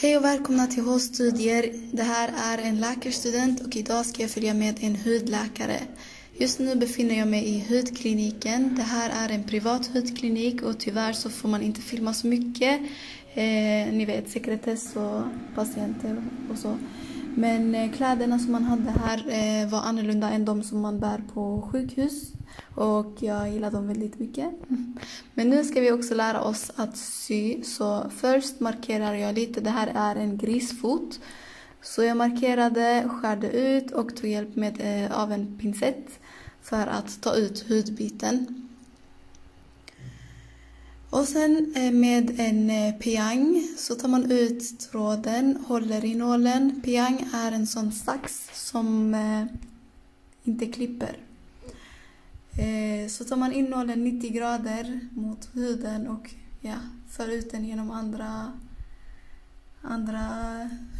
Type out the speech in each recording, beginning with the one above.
Hej och välkomna till H-studier. Det här är en läkarstudent och idag ska jag följa med en hudläkare. Just nu befinner jag mig i hudkliniken. Det här är en privat hudklinik och tyvärr så får man inte filma så mycket. Eh, ni vet sekretess och patienter och så. Men eh, kläderna som man hade här eh, var annorlunda än de som man bär på sjukhus. Och jag gillar dem väldigt mycket. Men nu ska vi också lära oss att sy. Så först markerar jag lite. Det här är en grisfot. Så jag markerade, skärde ut och tog hjälp med, eh, av en pincett för att ta ut hudbiten. Och sen eh, med en eh, piang så tar man ut tråden, håller i nålen. Piang är en sån sax som eh, inte klipper. Så tar man in nålen 90 grader mot huden och ja, för ut den genom andra, andra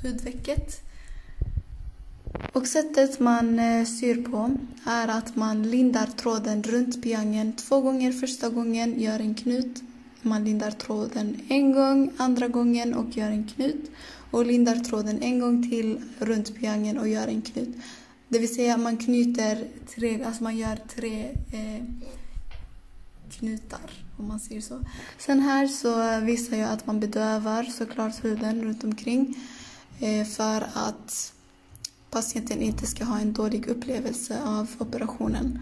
hudvecket. Och sättet man syr på är att man lindar tråden runt piangen två gånger första gången, gör en knut man lindar tråden en gång, andra gången och gör en knut. Och lindar tråden en gång till runt piangen och gör en knut. Det vill säga man knyter tre, alltså man gör tre eh, knutar om man säger så. Sen här så visar jag att man bedövar såklart huden runt omkring eh, för att patienten inte ska ha en dålig upplevelse av operationen.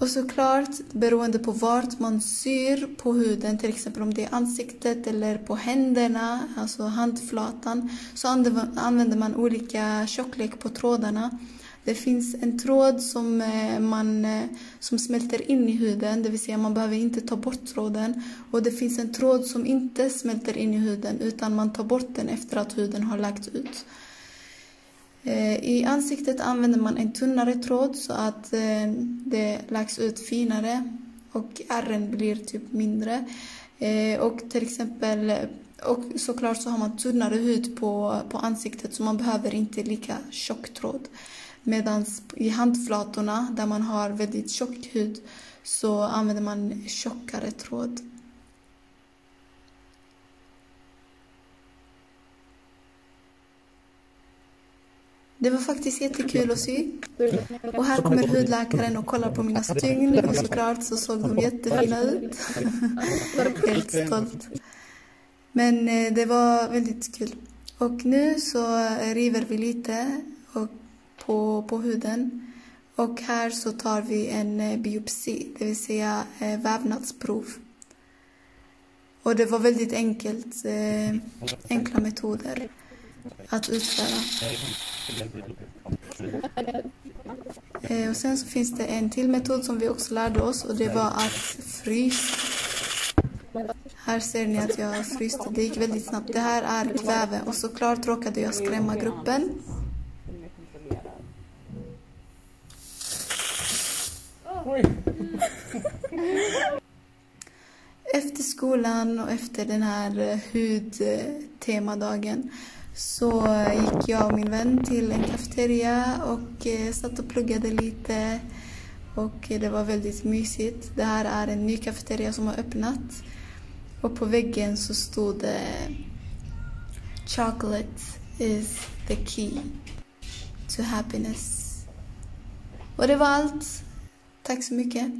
Och såklart, beroende på vart man syr på huden, till exempel om det är ansiktet eller på händerna, alltså handflatan, så använder man olika tjocklek på trådarna. Det finns en tråd som, eh, man, eh, som smälter in i huden, det vill säga man behöver inte ta bort tråden. Och det finns en tråd som inte smälter in i huden utan man tar bort den efter att huden har lagt ut. Eh, I ansiktet använder man en tunnare tråd så att eh, det läggs ut finare och ärren blir typ mindre. Eh, och till exempel, och såklart så har man tunnare hud på, på ansiktet så man behöver inte lika tjock tråd. Medan i handflatorna där man har väldigt tjock hud så använder man tjockare tråd. Det var faktiskt jättekul att sy. Och här kommer hudläkaren och kollar på mina stygn och såklart så såg de jättefina ut. Helt stolt. Men eh, det var väldigt kul. Och nu så river vi lite och på, på huden. Och här så tar vi en eh, biopsi, det vill säga eh, vävnadsprov. Och det var väldigt enkelt, enkla metoder att utföra. Eh, och sen så finns det en till metod som vi också lärde oss och det var att frysa. Här ser ni att jag fryste. Det gick väldigt snabbt. Det här är kväve och såklart råkade jag skrämma gruppen. Efter skolan och efter den här eh, hudtemadagen så eh, gick jag och min vän till en kafeteria och eh, satt och pluggade lite. Och eh, det var väldigt mysigt. Det här är en ny kafeteria som har öppnat. Och på väggen så stod det Chocolate is the key to happiness. Och det var allt. Tack så mycket.